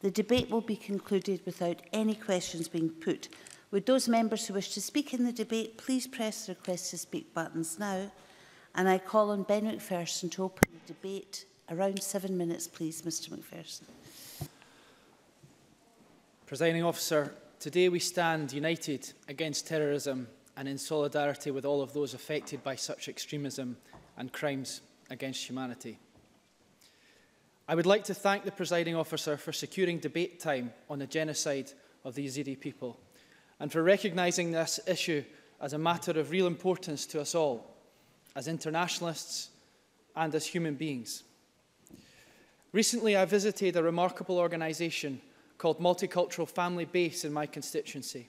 The debate will be concluded without any questions being put Would those members who wish to speak in the debate please press the request to speak buttons now? And I call on Ben McPherson to open the debate. Around seven minutes, please, Mr McPherson. Presiding officer, today we stand united against terrorism and in solidarity with all of those affected by such extremism and crimes against humanity. I would like to thank the presiding officer for securing debate time on the genocide of the Yazidi people and for recognising this issue as a matter of real importance to us all, as internationalists and as human beings. Recently, I visited a remarkable organisation called Multicultural Family Base in my constituency.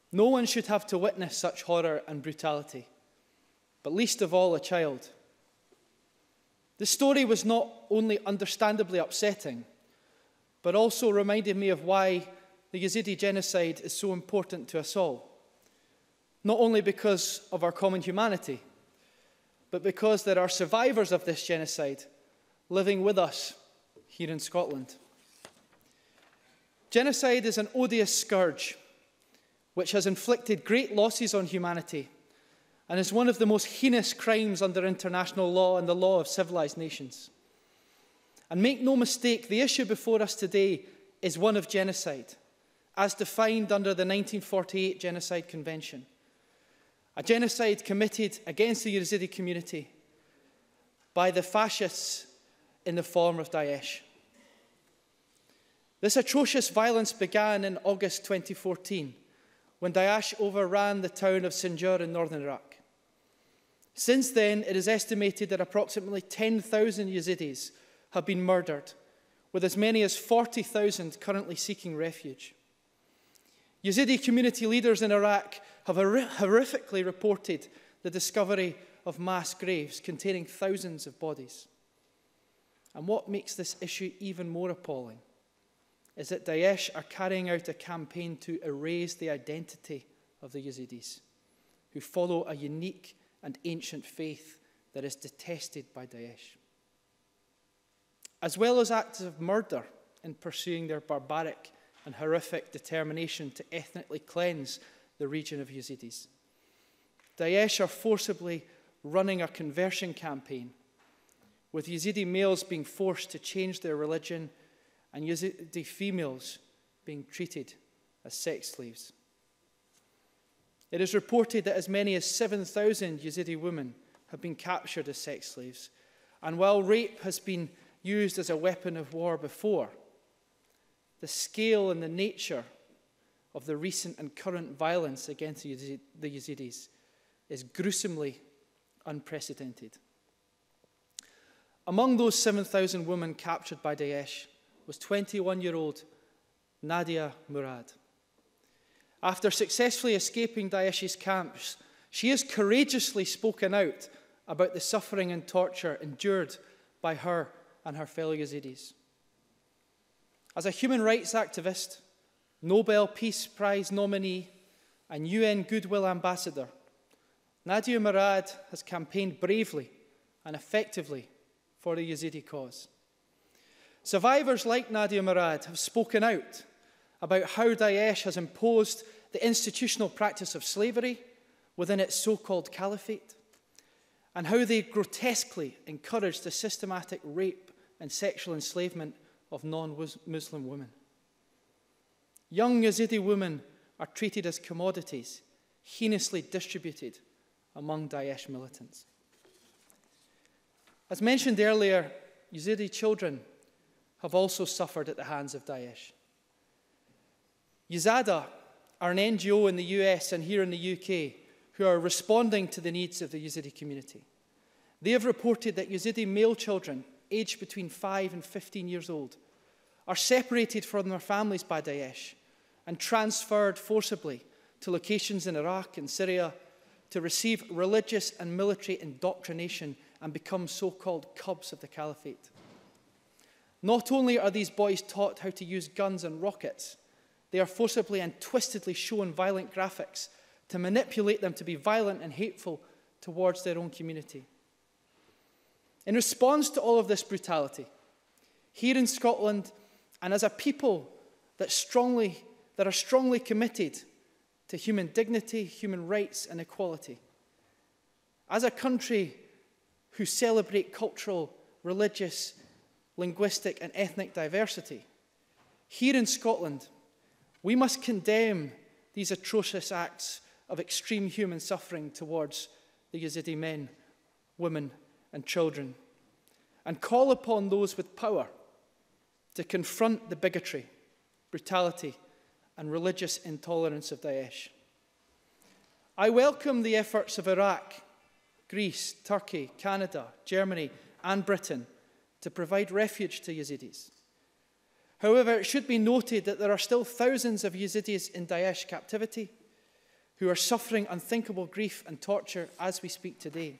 No one should have to witness such horror and brutality, but least of all a child. The story was not only understandably upsetting, but also reminded me of why the Yazidi genocide is so important to us all, not only because of our common humanity, but because there are survivors of this genocide living with us here in Scotland. Genocide is an odious scourge which has inflicted great losses on humanity and is one of the most heinous crimes under international law and the law of civilized nations. And make no mistake, the issue before us today is one of genocide as defined under the 1948 Genocide Convention. A genocide committed against the Yazidi community by the fascists in the form of Daesh. This atrocious violence began in August 2014 when Daesh overran the town of Sinjar in northern Iraq. Since then, it is estimated that approximately 10,000 Yazidis have been murdered, with as many as 40,000 currently seeking refuge. Yazidi community leaders in Iraq have horrifically reported the discovery of mass graves containing thousands of bodies. And what makes this issue even more appalling is that Daesh are carrying out a campaign to erase the identity of the Yazidis, who follow a unique and ancient faith that is detested by Daesh. As well as acts of murder in pursuing their barbaric and horrific determination to ethnically cleanse the region of Yazidis. Daesh are forcibly running a conversion campaign, with Yazidi males being forced to change their religion and Yazidi females being treated as sex slaves. It is reported that as many as 7,000 Yazidi women have been captured as sex slaves. And while rape has been used as a weapon of war before, the scale and the nature of the recent and current violence against the Yazidis is gruesomely unprecedented. Among those 7,000 women captured by Daesh was 21 year old Nadia Murad. After successfully escaping Daesh's camps, she has courageously spoken out about the suffering and torture endured by her and her fellow Yazidis. As a human rights activist, Nobel Peace Prize nominee, and UN Goodwill Ambassador, Nadia Murad has campaigned bravely and effectively for the Yazidi cause. Survivors like Nadia Murad have spoken out about how Daesh has imposed the institutional practice of slavery within its so-called caliphate, and how they grotesquely encouraged the systematic rape and sexual enslavement of non Muslim women. Young Yazidi women are treated as commodities, heinously distributed among Daesh militants. As mentioned earlier, Yazidi children have also suffered at the hands of Daesh. Yazada are an NGO in the US and here in the UK who are responding to the needs of the Yazidi community. They have reported that Yazidi male children aged between 5 and 15 years old, are separated from their families by Daesh and transferred forcibly to locations in Iraq and Syria to receive religious and military indoctrination and become so called cubs of the caliphate. Not only are these boys taught how to use guns and rockets, they are forcibly and twistedly shown violent graphics to manipulate them to be violent and hateful towards their own community. In response to all of this brutality, here in Scotland, and as a people that, strongly, that are strongly committed to human dignity, human rights, and equality, as a country who celebrate cultural, religious, linguistic, and ethnic diversity, here in Scotland, we must condemn these atrocious acts of extreme human suffering towards the Yazidi men, women, and children, and call upon those with power to confront the bigotry, brutality, and religious intolerance of Daesh. I welcome the efforts of Iraq, Greece, Turkey, Canada, Germany, and Britain to provide refuge to Yazidis. However, it should be noted that there are still thousands of Yazidis in Daesh captivity who are suffering unthinkable grief and torture as we speak today.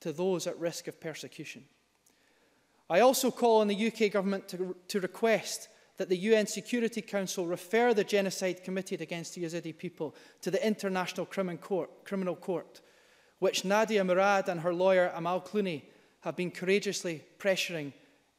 to those at risk of persecution. I also call on the UK government to, to request that the UN Security Council refer the genocide committed against the Yazidi people to the International Crimin court, Criminal Court, which Nadia Murad and her lawyer Amal Clooney have been courageously pressuring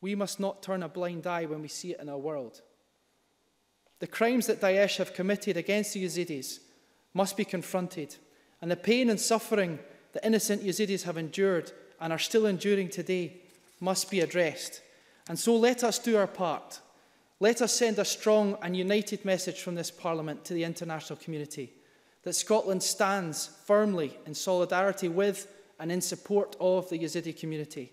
we must not turn a blind eye when we see it in our world. The crimes that Daesh have committed against the Yazidis must be confronted, and the pain and suffering the innocent Yazidis have endured and are still enduring today must be addressed. And so let us do our part. Let us send a strong and united message from this Parliament to the international community that Scotland stands firmly in solidarity with and in support of the Yazidi community.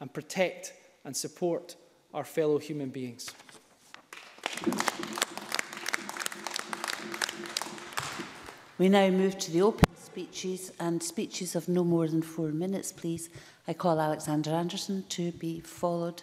and protect and support our fellow human beings. We now move to the open speeches and speeches of no more than four minutes, please. I call Alexander Anderson to be followed.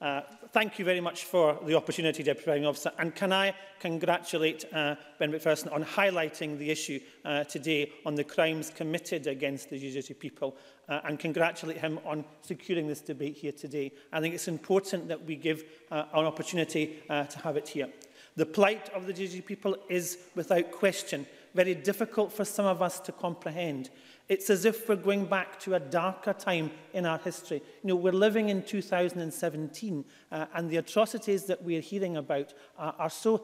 Uh, thank you very much for the opportunity, Deputy Prime Officer, and can I congratulate uh, Ben McPherson on highlighting the issue uh, today on the crimes committed against the Jujutsu people uh, and congratulate him on securing this debate here today. I think it's important that we give uh, an opportunity uh, to have it here. The plight of the Jujutsu people is, without question, very difficult for some of us to comprehend. It's as if we're going back to a darker time in our history. You know, we're living in 2017, uh, and the atrocities that we're hearing about are, are so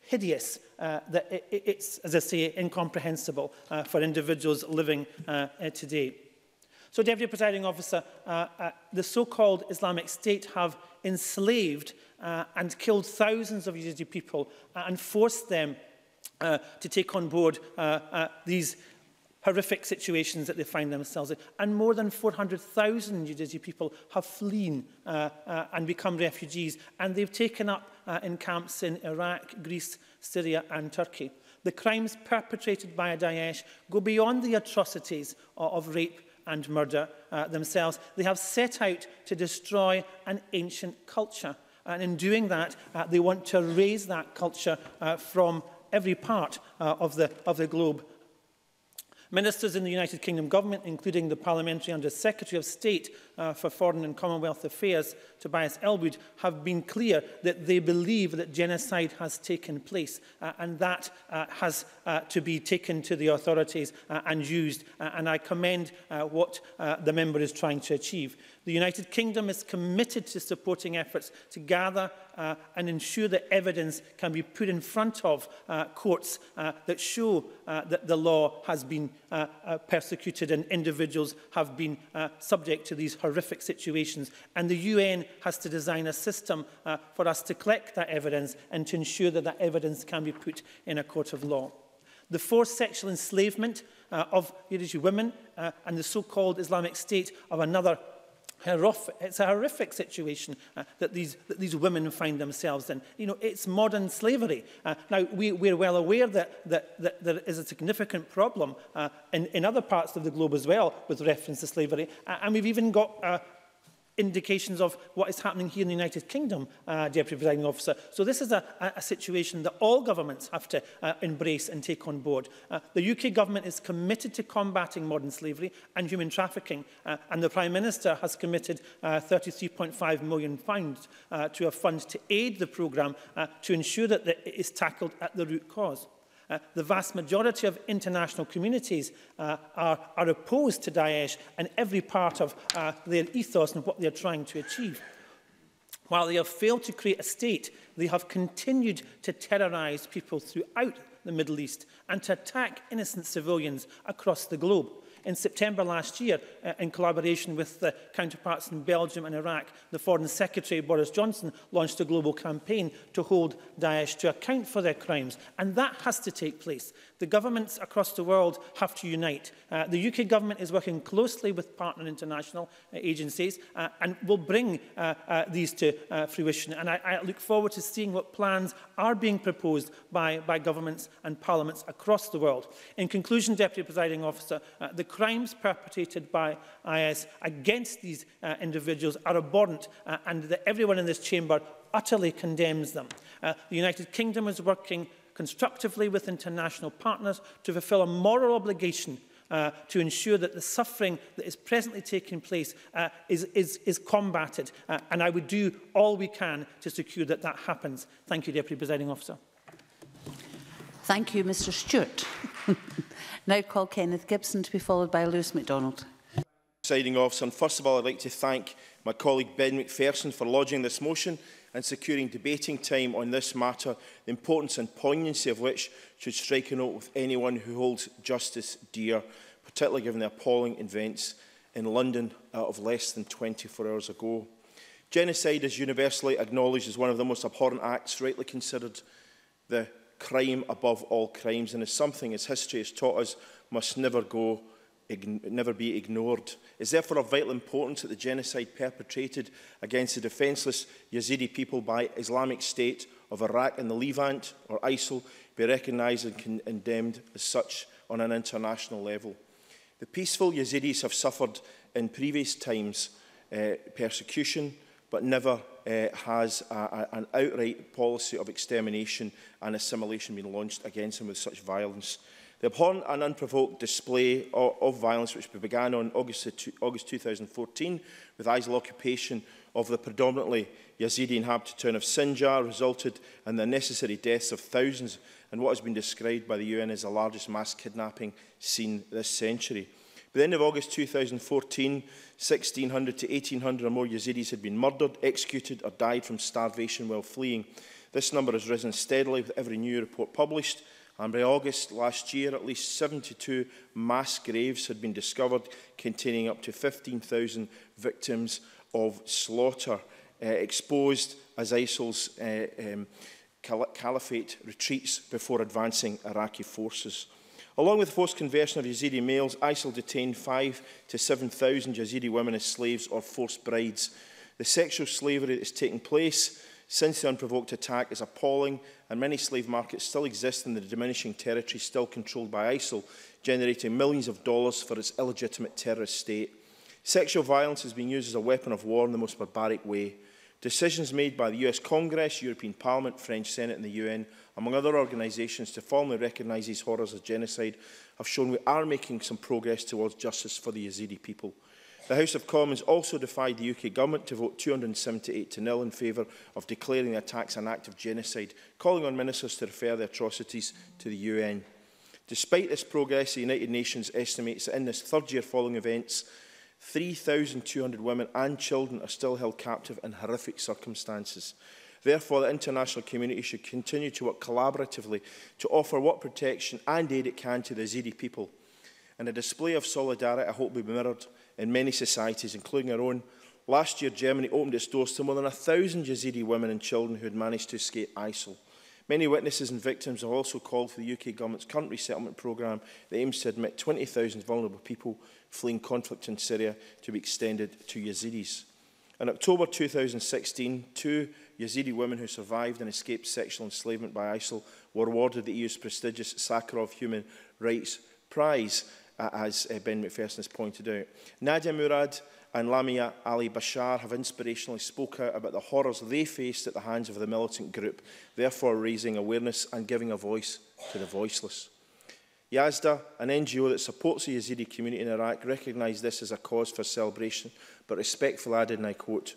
hideous uh, that it, it's, as I say, incomprehensible uh, for individuals living uh, uh, today. So, Deputy Presiding Officer, uh, uh, the so-called Islamic State have enslaved uh, and killed thousands of Yazidi people uh, and forced them uh, to take on board uh, uh, these horrific situations that they find themselves in. And more than 400,000 Yazidi people have fleen uh, uh, and become refugees, and they've taken up uh, in camps in Iraq, Greece, Syria and Turkey. The crimes perpetrated by Daesh go beyond the atrocities of, of rape and murder uh, themselves. They have set out to destroy an ancient culture. And in doing that, uh, they want to raise that culture uh, from every part uh, of, the, of the globe. Ministers in the United Kingdom government, including the Parliamentary Under Secretary of State uh, for Foreign and Commonwealth Affairs, Tobias Elwood, have been clear that they believe that genocide has taken place uh, and that uh, has uh, to be taken to the authorities uh, and used. Uh, and I commend uh, what uh, the member is trying to achieve. The United Kingdom is committed to supporting efforts to gather uh, and ensure that evidence can be put in front of uh, courts uh, that show uh, that the law has been uh, uh, persecuted and individuals have been uh, subject to these horrific situations. And the UN has to design a system uh, for us to collect that evidence and to ensure that that evidence can be put in a court of law. The forced sexual enslavement uh, of Yiddish women uh, and the so-called Islamic State of another it's a horrific situation uh, that, these, that these women find themselves in. You know, it's modern slavery. Uh, now, we, we're well aware that, that, that there is a significant problem uh, in, in other parts of the globe as well with reference to slavery. Uh, and we've even got uh, indications of what is happening here in the United Kingdom, uh, Deputy Presiding Officer. So this is a, a, a situation that all governments have to uh, embrace and take on board. Uh, the UK government is committed to combating modern slavery and human trafficking, uh, and the Prime Minister has committed uh, £33.5 million pounds, uh, to a fund to aid the programme uh, to ensure that it is tackled at the root cause. Uh, the vast majority of international communities uh, are, are opposed to Daesh and every part of uh, their ethos and what they're trying to achieve. While they have failed to create a state, they have continued to terrorise people throughout the Middle East and to attack innocent civilians across the globe in September last year, uh, in collaboration with the counterparts in Belgium and Iraq, the Foreign Secretary Boris Johnson launched a global campaign to hold Daesh to account for their crimes. And that has to take place. The governments across the world have to unite. Uh, the UK government is working closely with partner international uh, agencies uh, and will bring uh, uh, these to uh, fruition. And I, I look forward to seeing what plans are being proposed by, by governments and parliaments across the world. In conclusion, Deputy Presiding Officer, uh, the crimes perpetrated by IS against these uh, individuals are abhorrent uh, and that everyone in this chamber utterly condemns them. Uh, the United Kingdom is working constructively with international partners to fulfil a moral obligation uh, to ensure that the suffering that is presently taking place uh, is, is, is combated. Uh, and I would do all we can to secure that that happens. Thank you, Deputy Presiding Officer. Thank you, Mr Stewart. now call Kenneth Gibson to be followed by Lewis MacDonald. Signing off, so first of all, I'd like to thank my colleague Ben McPherson for lodging this motion and securing debating time on this matter, the importance and poignancy of which should strike a note with anyone who holds justice dear, particularly given the appalling events in London uh, of less than 24 hours ago. Genocide is universally acknowledged as one of the most abhorrent acts rightly considered the crime above all crimes and is something, as history has taught us, must never go never be ignored. is therefore of vital importance that the genocide perpetrated against the defenceless Yazidi people by Islamic State of Iraq and the Levant, or ISIL, be recognised and condemned as such on an international level. The peaceful Yazidis have suffered in previous times uh, persecution, but never uh, has a, a, an outright policy of extermination and assimilation being launched against him with such violence. The abhorrent and unprovoked display of, of violence which began on August, August 2014 with ISIL occupation of the predominantly Yazidi inhabited town of Sinjar resulted in the necessary deaths of thousands and what has been described by the UN as the largest mass kidnapping seen this century. By the end of August 2014, 1,600 to 1,800 or more Yazidis had been murdered, executed or died from starvation while fleeing. This number has risen steadily with every new report published, and by August last year, at least 72 mass graves had been discovered, containing up to 15,000 victims of slaughter, uh, exposed as ISIL's uh, um, caliphate retreats before advancing Iraqi forces. Along with the forced conversion of Yazidi males, ISIL detained 5 to 7,000 Yazidi women as slaves or forced brides. The sexual slavery that is taking place since the unprovoked attack is appalling and many slave markets still exist in the diminishing territory still controlled by ISIL, generating millions of dollars for its illegitimate terrorist state. Sexual violence has been used as a weapon of war in the most barbaric way. Decisions made by the US Congress, European Parliament, French Senate and the UN among other organisations, to formally recognise these horrors of genocide have shown we are making some progress towards justice for the Yazidi people. The House of Commons also defied the UK government to vote 278 to nil in favour of declaring the attacks an act of genocide, calling on ministers to refer the atrocities to the UN. Despite this progress, the United Nations estimates that in this third year following events, 3,200 women and children are still held captive in horrific circumstances. Therefore, the international community should continue to work collaboratively to offer what protection and aid it can to the Yazidi people. And a display of solidarity I hope will be mirrored in many societies, including our own. Last year, Germany opened its doors to more than 1,000 Yazidi women and children who had managed to escape ISIL. Many witnesses and victims have also called for the UK government's current resettlement programme that aims to admit 20,000 vulnerable people fleeing conflict in Syria to be extended to Yazidis. In October 2016, two Yazidi women who survived and escaped sexual enslavement by ISIL were awarded the EU's prestigious Sakharov Human Rights Prize, as uh, Ben McPherson has pointed out. Nadia Murad and Lamia Ali Bashar have inspirationally spoke out about the horrors they faced at the hands of the militant group, therefore raising awareness and giving a voice to the voiceless. Yazda, an NGO that supports the Yazidi community in Iraq, recognised this as a cause for celebration, but respectfully added, and I quote,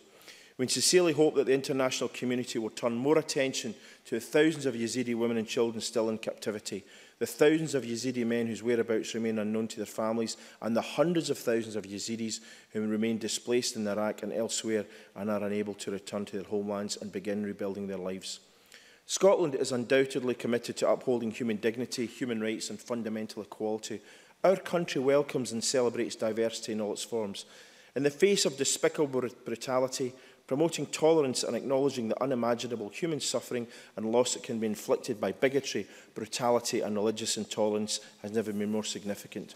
We sincerely hope that the international community will turn more attention to the thousands of Yazidi women and children still in captivity, the thousands of Yazidi men whose whereabouts remain unknown to their families, and the hundreds of thousands of Yazidis who remain displaced in Iraq and elsewhere and are unable to return to their homelands and begin rebuilding their lives. Scotland is undoubtedly committed to upholding human dignity, human rights and fundamental equality. Our country welcomes and celebrates diversity in all its forms. In the face of despicable brutality, promoting tolerance and acknowledging the unimaginable human suffering and loss that can be inflicted by bigotry, brutality and religious intolerance has never been more significant.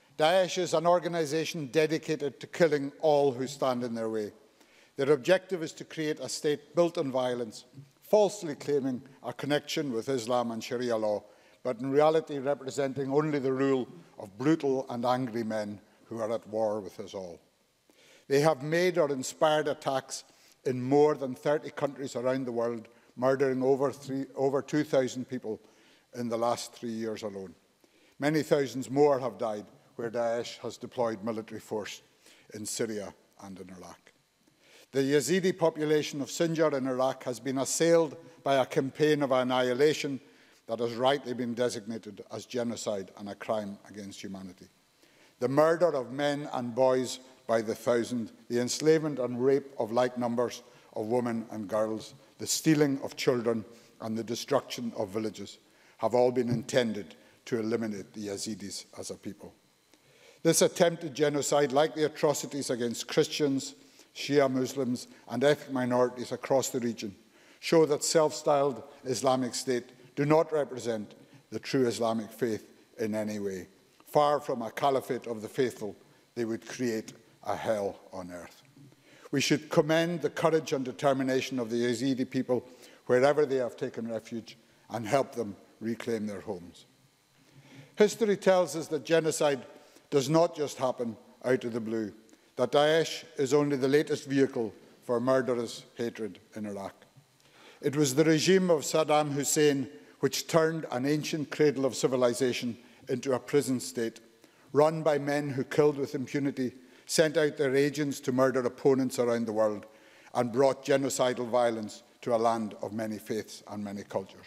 Daesh is an organisation dedicated to killing all who stand in their way. Their objective is to create a state built on violence, falsely claiming a connection with Islam and Sharia law, but in reality representing only the rule of brutal and angry men who are at war with us all. They have made or inspired attacks in more than 30 countries around the world, murdering over, over 2,000 people in the last three years alone. Many thousands more have died where Daesh has deployed military force in Syria and in Iraq. The Yazidi population of Sinjar in Iraq has been assailed by a campaign of annihilation that has rightly been designated as genocide and a crime against humanity. The murder of men and boys by the thousand, the enslavement and rape of like numbers of women and girls, the stealing of children and the destruction of villages have all been intended to eliminate the Yazidis as a people. This attempted genocide, like the atrocities against Christians, Shia Muslims and ethnic minorities across the region, show that self-styled Islamic State do not represent the true Islamic faith in any way. Far from a caliphate of the faithful, they would create a hell on earth. We should commend the courage and determination of the Yazidi people wherever they have taken refuge and help them reclaim their homes. History tells us that genocide does not just happen out of the blue, that Daesh is only the latest vehicle for murderous hatred in Iraq. It was the regime of Saddam Hussein which turned an ancient cradle of civilization into a prison state, run by men who killed with impunity sent out their agents to murder opponents around the world, and brought genocidal violence to a land of many faiths and many cultures.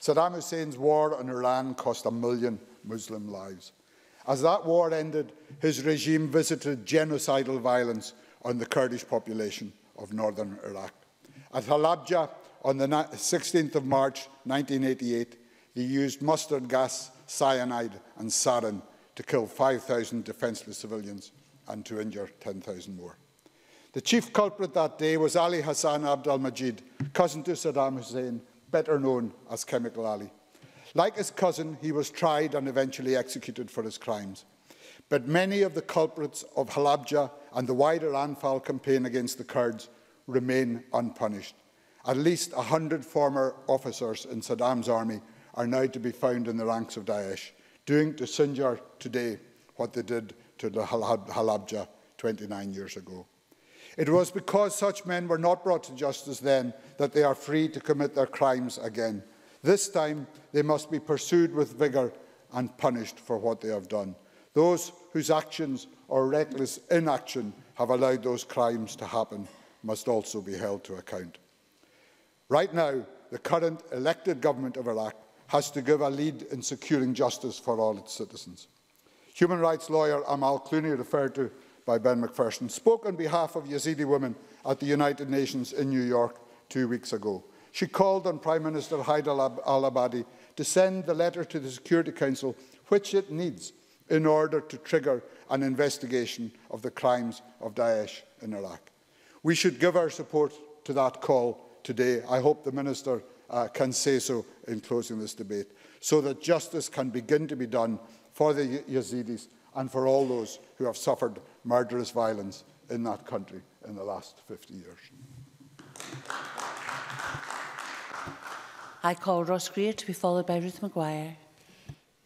Saddam Hussein's war on Iran cost a million Muslim lives. As that war ended, his regime visited genocidal violence on the Kurdish population of northern Iraq. At Halabja, on the 16th of March 1988, they used mustard gas, cyanide and sarin to kill 5,000 defenceless civilians and to injure 10,000 more. The chief culprit that day was Ali Hassan Abdul majid cousin to Saddam Hussein, better known as Chemical Ali. Like his cousin, he was tried and eventually executed for his crimes. But many of the culprits of Halabja and the wider Anfal campaign against the Kurds remain unpunished. At least 100 former officers in Saddam's army are now to be found in the ranks of Daesh, doing to Sinjar today what they did to the Halabja 29 years ago. It was because such men were not brought to justice then that they are free to commit their crimes again. This time, they must be pursued with vigour and punished for what they have done. Those whose actions or reckless inaction have allowed those crimes to happen must also be held to account. Right now, the current elected government of Iraq has to give a lead in securing justice for all its citizens. Human rights lawyer Amal Clooney, referred to by Ben McPherson, spoke on behalf of Yazidi women at the United Nations in New York two weeks ago. She called on Prime Minister Haider al-Abadi to send the letter to the Security Council, which it needs, in order to trigger an investigation of the crimes of Daesh in Iraq. We should give our support to that call today. I hope the Minister uh, can say so in closing this debate, so that justice can begin to be done for the Yazidis and for all those who have suffered murderous violence in that country in the last 50 years. I call Ross Greer to be followed by Ruth McGuire.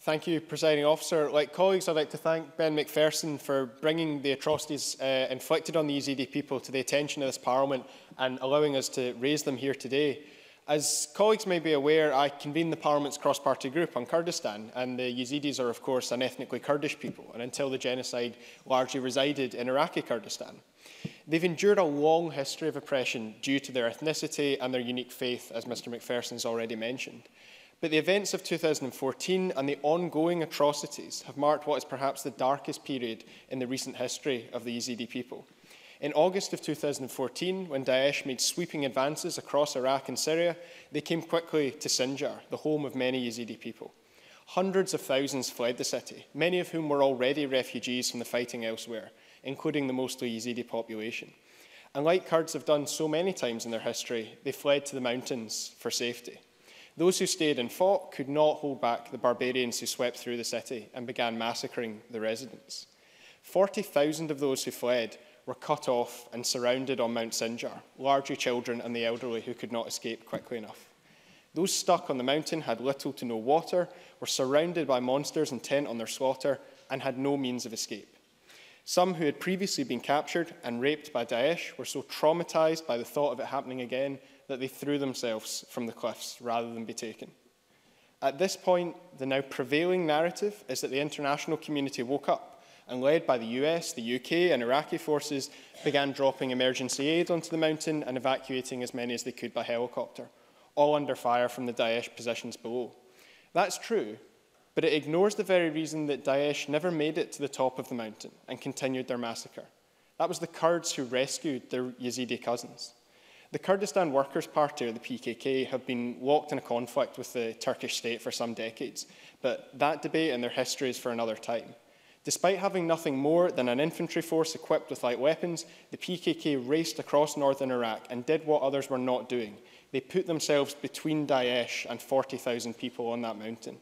Thank you, Presiding Officer. Like colleagues, I'd like to thank Ben McPherson for bringing the atrocities uh, inflicted on the Yazidi people to the attention of this Parliament and allowing us to raise them here today. As colleagues may be aware, I convened the Parliament's cross-party group on Kurdistan, and the Yazidis are, of course, an ethnically Kurdish people, and until the genocide largely resided in Iraqi Kurdistan. They've endured a long history of oppression due to their ethnicity and their unique faith, as Mr McPherson's has already mentioned. But the events of 2014 and the ongoing atrocities have marked what is perhaps the darkest period in the recent history of the Yazidi people. In August of 2014, when Daesh made sweeping advances across Iraq and Syria, they came quickly to Sinjar, the home of many Yazidi people. Hundreds of thousands fled the city, many of whom were already refugees from the fighting elsewhere, including the mostly Yazidi population. And like Kurds have done so many times in their history, they fled to the mountains for safety. Those who stayed and fought could not hold back the barbarians who swept through the city and began massacring the residents. 40,000 of those who fled were cut off and surrounded on Mount Sinjar, largely children and the elderly who could not escape quickly enough. Those stuck on the mountain had little to no water, were surrounded by monsters intent on their slaughter, and had no means of escape. Some who had previously been captured and raped by Daesh were so traumatized by the thought of it happening again that they threw themselves from the cliffs rather than be taken. At this point, the now prevailing narrative is that the international community woke up and led by the US, the UK and Iraqi forces, began dropping emergency aid onto the mountain and evacuating as many as they could by helicopter, all under fire from the Daesh positions below. That's true, but it ignores the very reason that Daesh never made it to the top of the mountain and continued their massacre. That was the Kurds who rescued their Yazidi cousins. The Kurdistan Workers' Party, or the PKK, have been locked in a conflict with the Turkish state for some decades, but that debate and their history is for another time. Despite having nothing more than an infantry force equipped with light weapons, the PKK raced across northern Iraq and did what others were not doing. They put themselves between Daesh and 40,000 people on that mountain.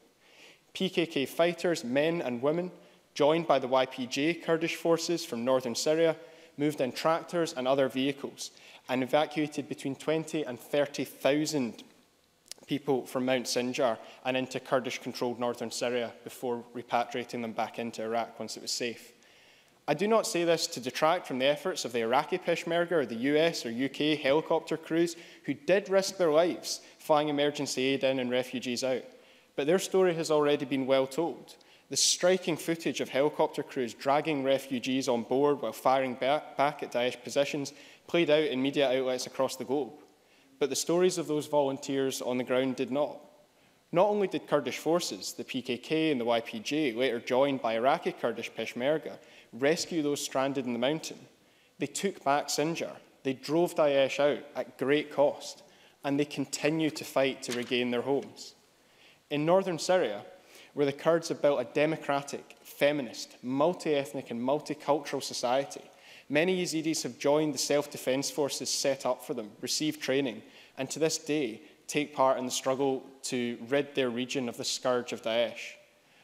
PKK fighters, men and women, joined by the YPJ Kurdish forces from northern Syria, moved in tractors and other vehicles and evacuated between 20 and 30,000 people from Mount Sinjar and into Kurdish-controlled northern Syria before repatriating them back into Iraq once it was safe. I do not say this to detract from the efforts of the Iraqi Peshmerga or the US or UK helicopter crews who did risk their lives flying emergency aid in and refugees out. But their story has already been well told. The striking footage of helicopter crews dragging refugees on board while firing back at Daesh positions played out in media outlets across the globe but the stories of those volunteers on the ground did not. Not only did Kurdish forces, the PKK and the YPJ, later joined by Iraqi Kurdish Peshmerga, rescue those stranded in the mountain, they took back Sinjar, they drove Daesh out at great cost, and they continue to fight to regain their homes. In northern Syria, where the Kurds have built a democratic, feminist, multi ethnic, and multicultural society, Many Yazidis have joined the self-defense forces set up for them, received training, and to this day take part in the struggle to rid their region of the scourge of Daesh.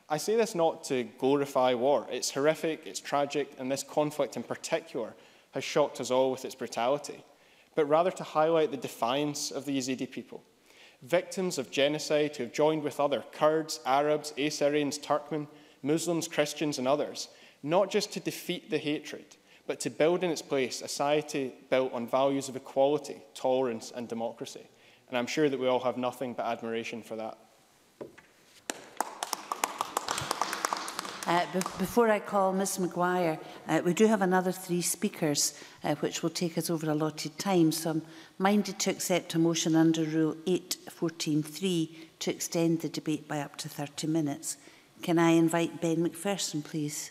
I say this not to glorify war. It's horrific, it's tragic, and this conflict in particular has shocked us all with its brutality, but rather to highlight the defiance of the Yazidi people. Victims of genocide who have joined with other Kurds, Arabs, Assyrians, Turkmen, Muslims, Christians, and others, not just to defeat the hatred, but to build in its place a society built on values of equality, tolerance, and democracy. And I'm sure that we all have nothing but admiration for that. Uh, before I call Ms Maguire, uh, we do have another three speakers, uh, which will take us over allotted time. So I'm minded to accept a motion under Rule 8.14.3 to extend the debate by up to 30 minutes. Can I invite Ben McPherson, please,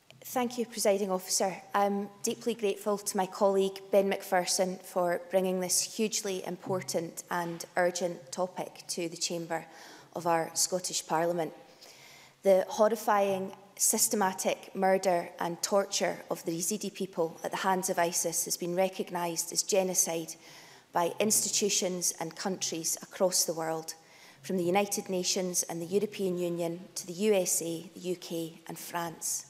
Thank you, Presiding Officer. I'm deeply grateful to my colleague Ben McPherson for bringing this hugely important and urgent topic to the chamber of our Scottish Parliament. The horrifying systematic murder and torture of the Yazidi people at the hands of ISIS has been recognised as genocide by institutions and countries across the world, from the United Nations and the European Union to the USA, the UK and France.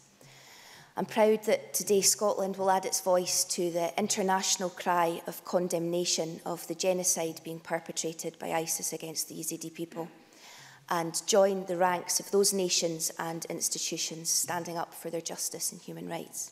I'm proud that today Scotland will add its voice to the international cry of condemnation of the genocide being perpetrated by ISIS against the Yazidi people and join the ranks of those nations and institutions standing up for their justice and human rights.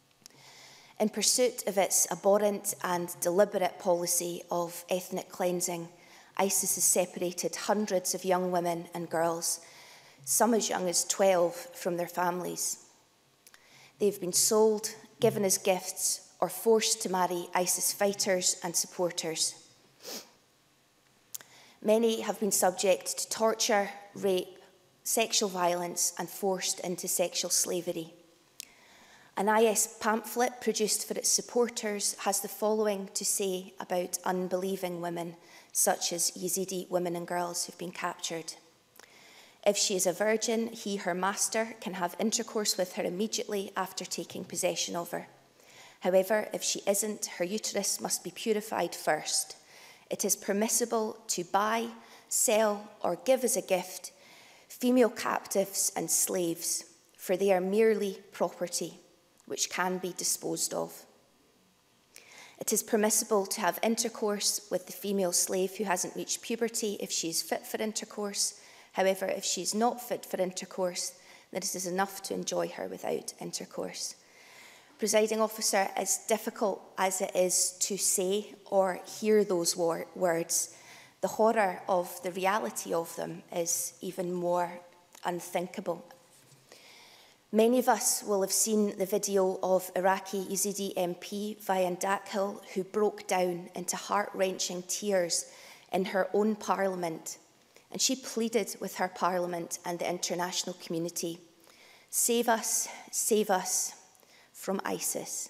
In pursuit of its abhorrent and deliberate policy of ethnic cleansing, ISIS has separated hundreds of young women and girls, some as young as 12, from their families. They've been sold, given as gifts, or forced to marry ISIS fighters and supporters. Many have been subject to torture, rape, sexual violence and forced into sexual slavery. An IS pamphlet produced for its supporters has the following to say about unbelieving women, such as Yazidi women and girls who've been captured. If she is a virgin, he, her master, can have intercourse with her immediately after taking possession of her. However, if she isn't, her uterus must be purified first. It is permissible to buy, sell, or give as a gift female captives and slaves, for they are merely property which can be disposed of. It is permissible to have intercourse with the female slave who hasn't reached puberty if she is fit for intercourse. However, if she is not fit for intercourse, then it is enough to enjoy her without intercourse. Presiding officer, as difficult as it is to say or hear those words, the horror of the reality of them is even more unthinkable. Many of us will have seen the video of Iraqi Yazidi e MP Vian Dakhil, who broke down into heart-wrenching tears in her own parliament. And she pleaded with her parliament and the international community, save us, save us from ISIS.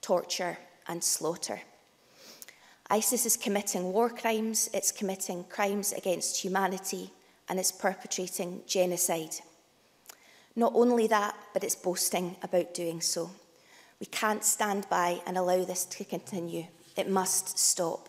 torture and slaughter. ISIS is committing war crimes, it's committing crimes against humanity, and it's perpetrating genocide. Not only that, but it's boasting about doing so. We can't stand by and allow this to continue. It must stop.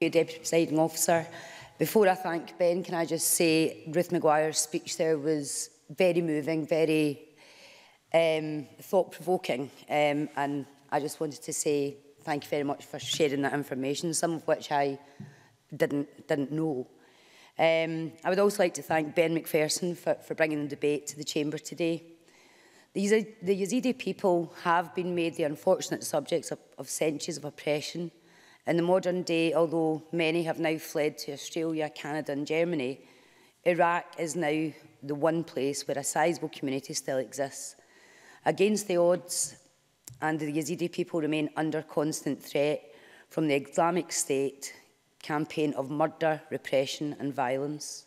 Deputy Presiding Officer, before I thank Ben, can I just say Ruth Maguire's speech there was very moving, very um, thought-provoking um, and I just wanted to say thank you very much for sharing that information, some of which I didn't, didn't know. Um, I would also like to thank Ben McPherson for, for bringing the debate to the Chamber today. The, Yazid, the Yazidi people have been made the unfortunate subjects of, of centuries of oppression. In the modern day, although many have now fled to Australia, Canada and Germany, Iraq is now the one place where a sizable community still exists. Against the odds, and the Yazidi people remain under constant threat from the Islamic State campaign of murder, repression and violence.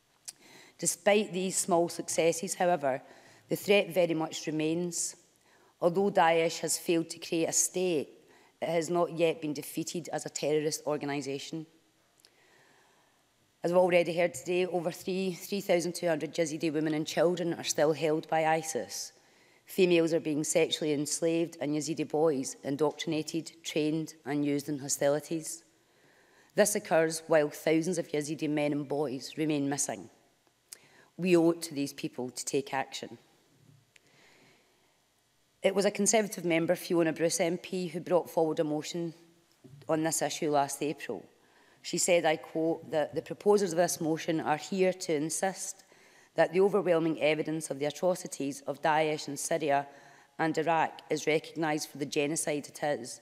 Despite these small successes, however, the threat very much remains. Although Daesh has failed to create a state, it has not yet been defeated as a terrorist organisation. As we've already heard today, over 3,200 3, Yazidi women and children are still held by ISIS. Females are being sexually enslaved and Yazidi boys indoctrinated, trained and used in hostilities. This occurs while thousands of Yazidi men and boys remain missing. We owe it to these people to take action. It was a Conservative member, Fiona Bruce MP, who brought forward a motion on this issue last April. She said, I quote, that the proposers of this motion are here to insist that the overwhelming evidence of the atrocities of Daesh in Syria and Iraq is recognised for the genocide it is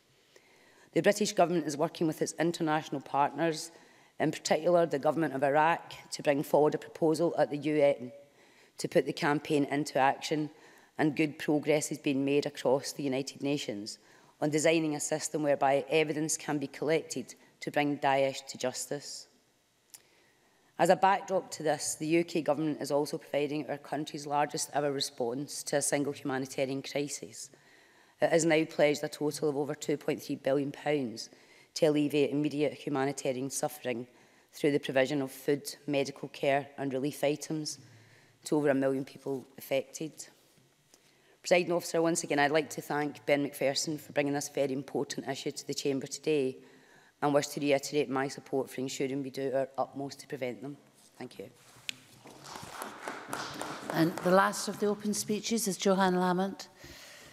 The British government is working with its international partners, in particular the government of Iraq, to bring forward a proposal at the UN to put the campaign into action and good progress has been made across the United Nations on designing a system whereby evidence can be collected to bring Daesh to justice. As a backdrop to this, the UK Government is also providing our country's largest ever response to a single humanitarian crisis. It has now pledged a total of over £2.3 billion to alleviate immediate humanitarian suffering through the provision of food, medical care and relief items to over a million people affected. President officer, once again, I'd like to thank Ben McPherson for bringing this very important issue to the Chamber today and wish to reiterate my support for ensuring we do our utmost to prevent them. Thank you. And the last of the open speeches is Johan Lamont.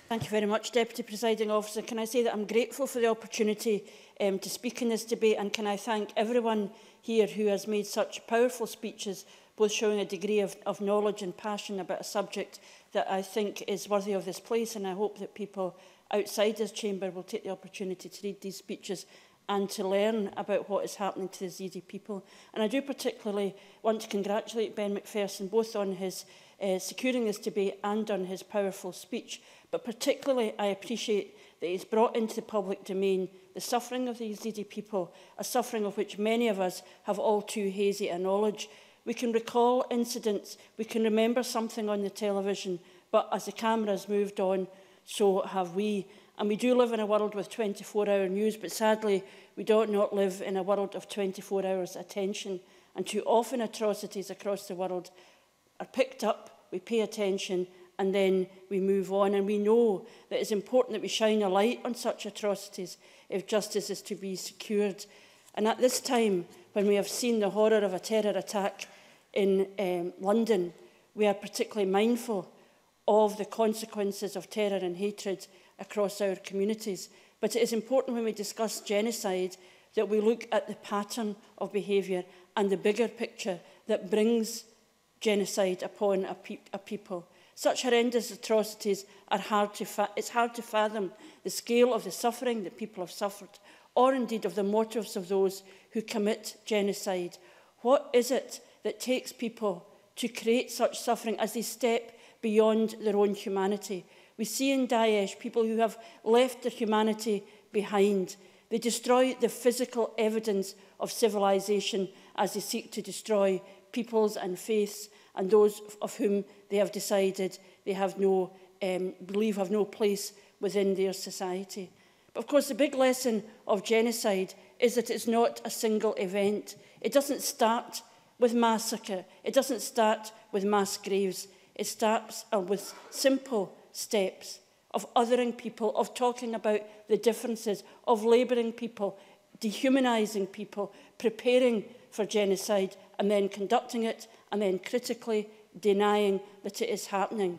Thank you very much, Deputy Presiding Officer. Can I say that I'm grateful for the opportunity um, to speak in this debate and can I thank everyone here who has made such powerful speeches, both showing a degree of, of knowledge and passion about a subject that I think is worthy of this place and I hope that people outside this chamber will take the opportunity to read these speeches and to learn about what is happening to the Yazidi people. And I do particularly want to congratulate Ben McPherson both on his uh, securing this debate and on his powerful speech. But particularly I appreciate that he's brought into the public domain the suffering of the Yazidi people, a suffering of which many of us have all too hazy a knowledge. We can recall incidents, we can remember something on the television, but as the cameras moved on, so have we. And we do live in a world with 24-hour news, but sadly, we do not live in a world of 24 hours attention. And too often atrocities across the world are picked up, we pay attention, and then we move on. And we know that it's important that we shine a light on such atrocities if justice is to be secured. And at this time, when we have seen the horror of a terror attack in um, London, we are particularly mindful of the consequences of terror and hatred across our communities. But it is important when we discuss genocide that we look at the pattern of behaviour and the bigger picture that brings genocide upon a, pe a people. Such horrendous atrocities are hard to it's hard to fathom the scale of the suffering that people have suffered, or indeed of the motives of those who commit genocide. What is it that takes people to create such suffering as they step beyond their own humanity? We see in Daesh people who have left their humanity behind. They destroy the physical evidence of civilization as they seek to destroy peoples and faiths and those of whom they have decided they have no, um, believe have no place within their society. But of course, the big lesson of genocide is that it's not a single event. It doesn't start with massacre. It doesn't start with mass graves. It starts uh, with simple steps of othering people, of talking about the differences, of labouring people, dehumanising people, preparing for genocide and then conducting it and then critically denying that it is happening.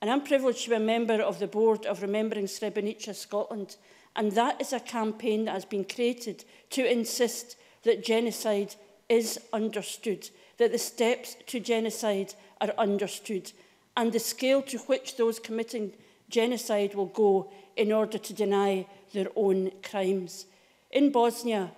And I'm privileged to be a member of the board of Remembering Srebrenica Scotland. And that is a campaign that has been created to insist that genocide is understood, that the steps to genocide are understood, and the scale to which those committing genocide will go in order to deny their own crimes. In Bosnia,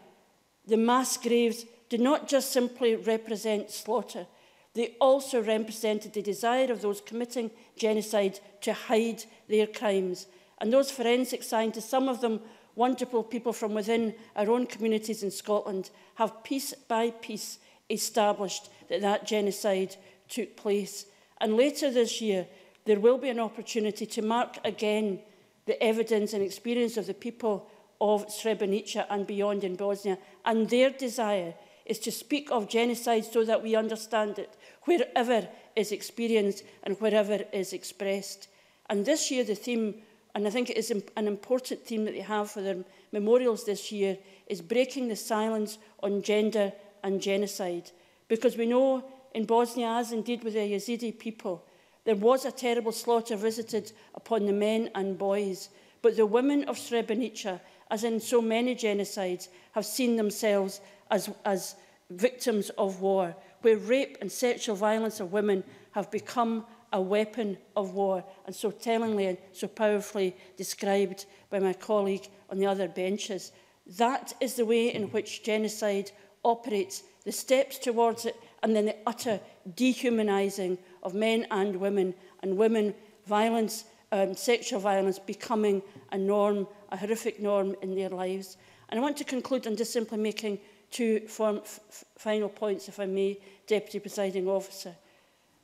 the mass graves did not just simply represent slaughter, they also represented the desire of those committing genocide to hide their crimes. And those forensic scientists, some of them wonderful people from within our own communities in Scotland, have piece by piece established that that genocide took place. And later this year, there will be an opportunity to mark again the evidence and experience of the people of Srebrenica and beyond in Bosnia. And their desire is to speak of genocide so that we understand it wherever is experienced and wherever is expressed. And this year, the theme, and I think it is an important theme that they have for their memorials this year, is breaking the silence on gender and genocide. Because we know in Bosnia, as indeed with the Yazidi people, there was a terrible slaughter visited upon the men and boys, but the women of Srebrenica, as in so many genocides, have seen themselves as, as victims of war, where rape and sexual violence of women have become a weapon of war, and so tellingly and so powerfully described by my colleague on the other benches. That is the way in which genocide operates. The steps towards it and then the utter dehumanising of men and women, and women violence, um, sexual violence becoming a norm, a horrific norm in their lives. And I want to conclude on just simply making two form, final points, if I may, Deputy Presiding Officer.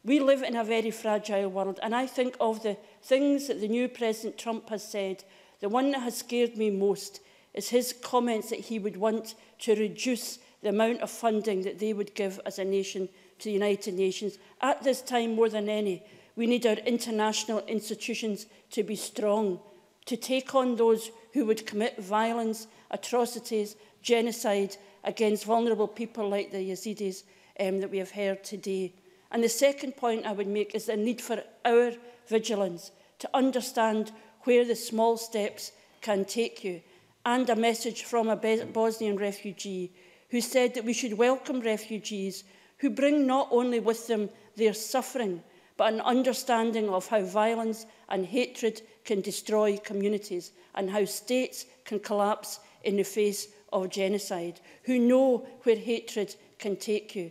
We live in a very fragile world, and I think of the things that the new President Trump has said, the one that has scared me most is his comments that he would want to reduce the amount of funding that they would give as a nation to the United Nations. At this time, more than any, we need our international institutions to be strong, to take on those who would commit violence, atrocities, genocide against vulnerable people like the Yazidis um, that we have heard today. And the second point I would make is the need for our vigilance to understand where the small steps can take you and a message from a Bosnian refugee who said that we should welcome refugees who bring not only with them their suffering, but an understanding of how violence and hatred can destroy communities and how states can collapse in the face of genocide, who know where hatred can take you,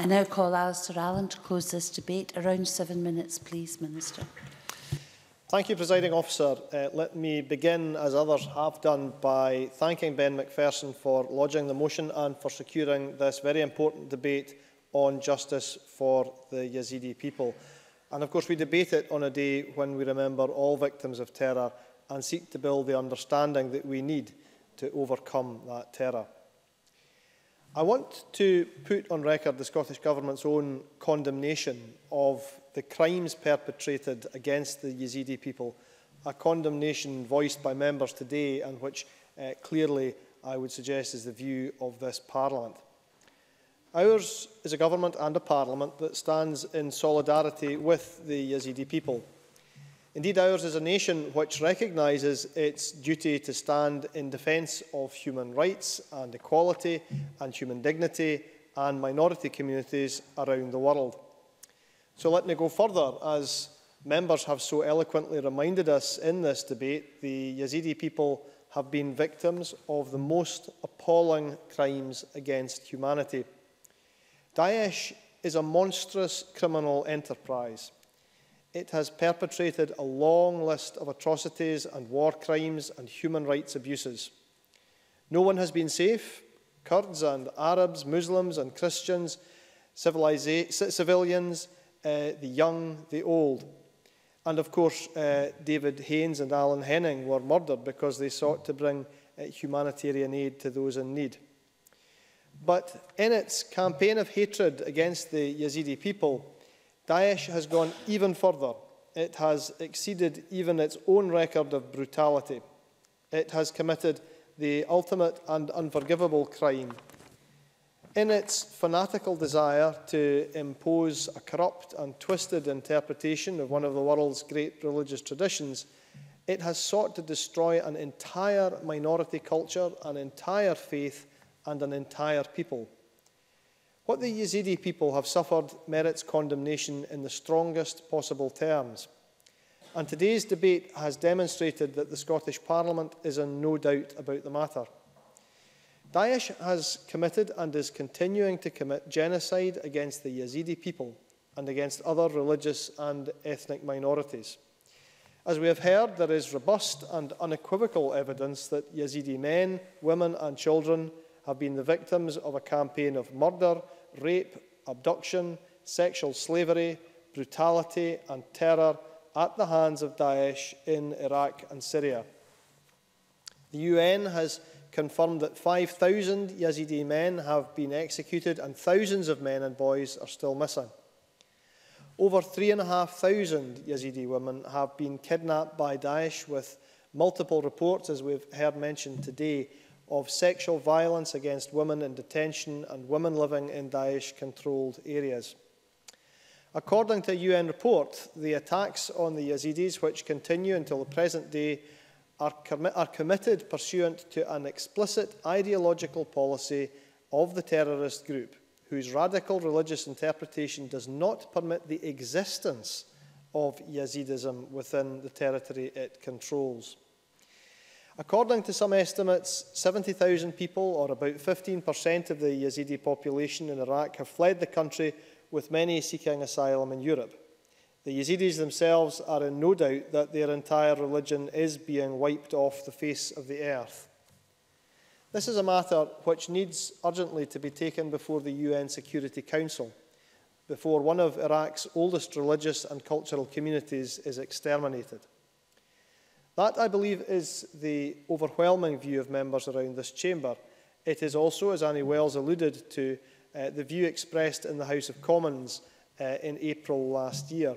I now call Alistair Allen to close this debate. Around seven minutes, please, Minister. Thank you, Presiding Officer. Uh, let me begin, as others have done, by thanking Ben McPherson for lodging the motion and for securing this very important debate on justice for the Yazidi people. And of course, we debate it on a day when we remember all victims of terror and seek to build the understanding that we need to overcome that terror. I want to put on record the Scottish Government's own condemnation of the crimes perpetrated against the Yazidi people, a condemnation voiced by members today and which uh, clearly I would suggest is the view of this Parliament. Ours is a government and a parliament that stands in solidarity with the Yazidi people. Indeed, ours is a nation which recognises its duty to stand in defence of human rights and equality and human dignity and minority communities around the world. So let me go further. As members have so eloquently reminded us in this debate, the Yazidi people have been victims of the most appalling crimes against humanity. Daesh is a monstrous criminal enterprise. It has perpetrated a long list of atrocities and war crimes and human rights abuses. No one has been safe. Kurds and Arabs, Muslims and Christians, civilians, uh, the young, the old. And of course, uh, David Haynes and Alan Henning were murdered because they sought to bring uh, humanitarian aid to those in need. But in its campaign of hatred against the Yazidi people, Daesh has gone even further. It has exceeded even its own record of brutality. It has committed the ultimate and unforgivable crime in its fanatical desire to impose a corrupt and twisted interpretation of one of the world's great religious traditions, it has sought to destroy an entire minority culture, an entire faith, and an entire people. What the Yazidi people have suffered merits condemnation in the strongest possible terms. And today's debate has demonstrated that the Scottish Parliament is in no doubt about the matter. Daesh has committed and is continuing to commit genocide against the Yazidi people and against other religious and ethnic minorities. As we have heard, there is robust and unequivocal evidence that Yazidi men, women and children have been the victims of a campaign of murder, rape, abduction, sexual slavery, brutality and terror at the hands of Daesh in Iraq and Syria. The UN has confirmed that 5,000 Yazidi men have been executed and thousands of men and boys are still missing. Over 3,500 Yazidi women have been kidnapped by Daesh with multiple reports, as we've heard mentioned today, of sexual violence against women in detention and women living in Daesh-controlled areas. According to a UN report, the attacks on the Yazidis, which continue until the present day, are, are committed pursuant to an explicit ideological policy of the terrorist group, whose radical religious interpretation does not permit the existence of Yazidism within the territory it controls. According to some estimates, 70,000 people, or about 15% of the Yazidi population in Iraq, have fled the country, with many seeking asylum in Europe. The Yazidis themselves are in no doubt that their entire religion is being wiped off the face of the earth. This is a matter which needs urgently to be taken before the UN Security Council, before one of Iraq's oldest religious and cultural communities is exterminated. That, I believe, is the overwhelming view of members around this chamber. It is also, as Annie Wells alluded to, uh, the view expressed in the House of Commons uh, in April last year.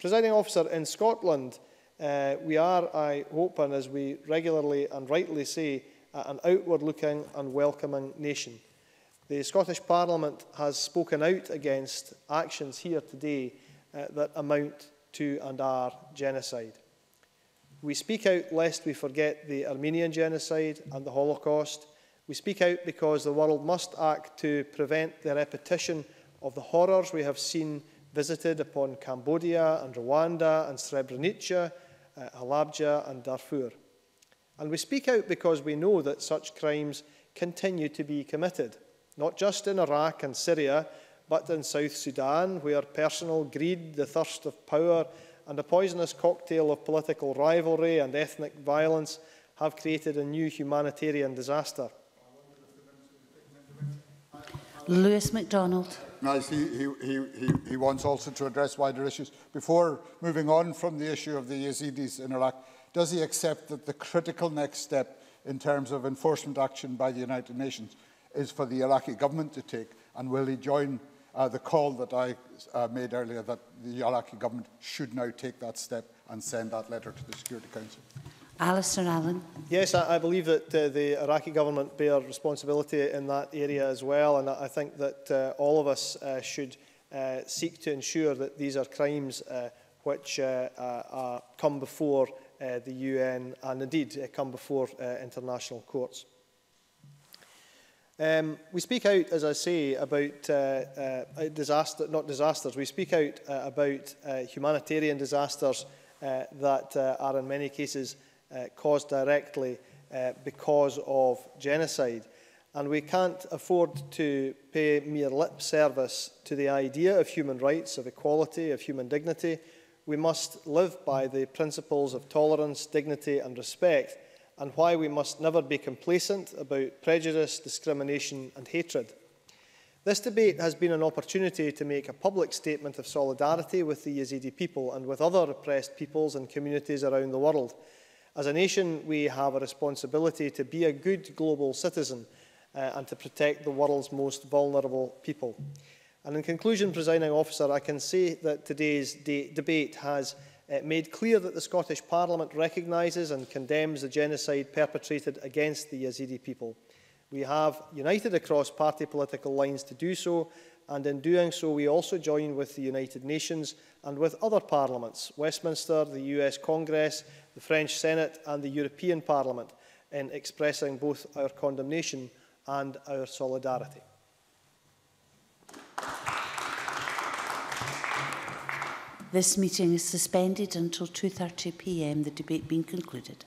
Presiding officer, in Scotland, Uh, we are, I hope, and as we regularly and rightly say, an outward-looking and welcoming nation. The Scottish Parliament has spoken out against actions here today uh, that amount to and are genocide. We speak out lest we forget the Armenian genocide and the Holocaust. We speak out because the world must act to prevent the repetition of the horrors we have seen visited upon Cambodia and Rwanda and Srebrenica uh, Halabja and Darfur. And we speak out because we know that such crimes continue to be committed, not just in Iraq and Syria, but in South Sudan, where personal greed, the thirst of power, and a poisonous cocktail of political rivalry and ethnic violence have created a new humanitarian disaster. Lewis MacDonald. He, he, he, he wants also to address wider issues. Before moving on from the issue of the Yazidis in Iraq, does he accept that the critical next step in terms of enforcement action by the United Nations is for the Iraqi government to take? And will he join uh, the call that I uh, made earlier that the Iraqi government should now take that step and send that letter to the Security Council? Alistair Allen. Yes, I, I believe that uh, the Iraqi government bear responsibility in that area as well. And I think that uh, all of us uh, should uh, seek to ensure that these are crimes uh, which uh, uh, uh come before uh, the UN and indeed uh, come before uh, international courts. Um, we speak out, as I say, about uh, uh, disaster, not disasters, we speak out uh, about uh, humanitarian disasters uh, that uh, are in many cases uh, caused directly uh, because of genocide. And we can't afford to pay mere lip service to the idea of human rights, of equality, of human dignity. We must live by the principles of tolerance, dignity and respect, and why we must never be complacent about prejudice, discrimination and hatred. This debate has been an opportunity to make a public statement of solidarity with the Yazidi people and with other oppressed peoples and communities around the world. As a nation, we have a responsibility to be a good global citizen uh, and to protect the world's most vulnerable people. And in conclusion, presiding officer, I can say that today's de debate has uh, made clear that the Scottish Parliament recognises and condemns the genocide perpetrated against the Yazidi people. We have united across party political lines to do so, and in doing so we also join with the United Nations and with other parliaments, Westminster, the US Congress, the French Senate and the European Parliament in expressing both our condemnation and our solidarity. This meeting is suspended until 2.30pm, the debate being concluded.